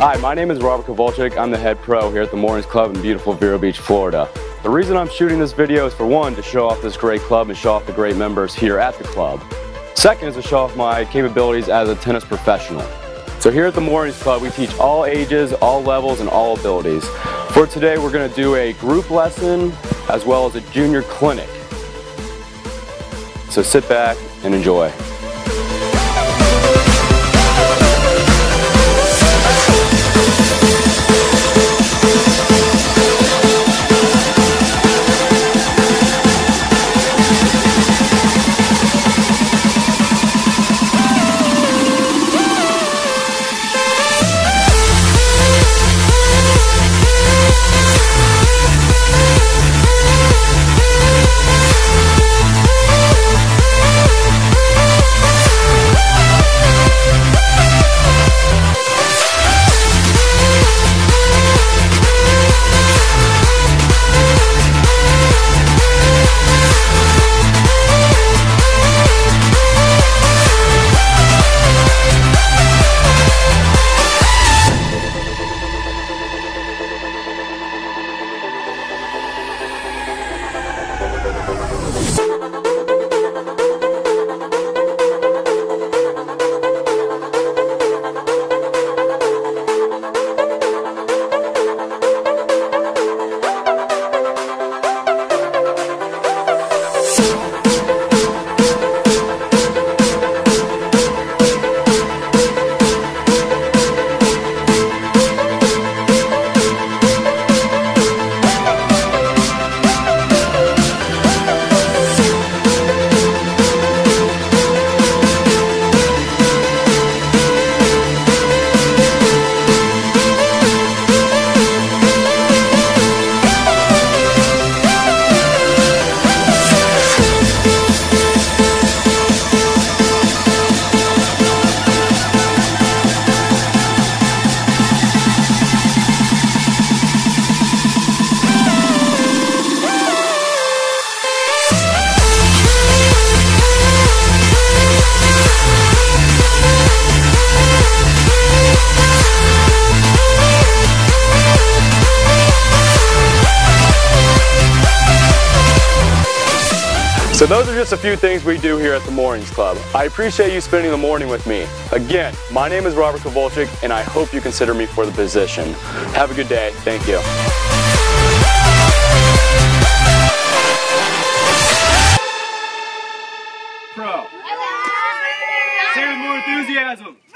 Hi, my name is Robert Kowalczyk. I'm the head pro here at the Moorings Club in beautiful Vero Beach, Florida. The reason I'm shooting this video is for one, to show off this great club and show off the great members here at the club. Second is to show off my capabilities as a tennis professional. So here at the Moorings Club, we teach all ages, all levels, and all abilities. For today, we're gonna do a group lesson as well as a junior clinic. So sit back and enjoy. So those are just a few things we do here at the Moorings Club. I appreciate you spending the morning with me. Again, my name is Robert Kowalczyk and I hope you consider me for the position. Have a good day. Thank you. Pro. Say more enthusiasm.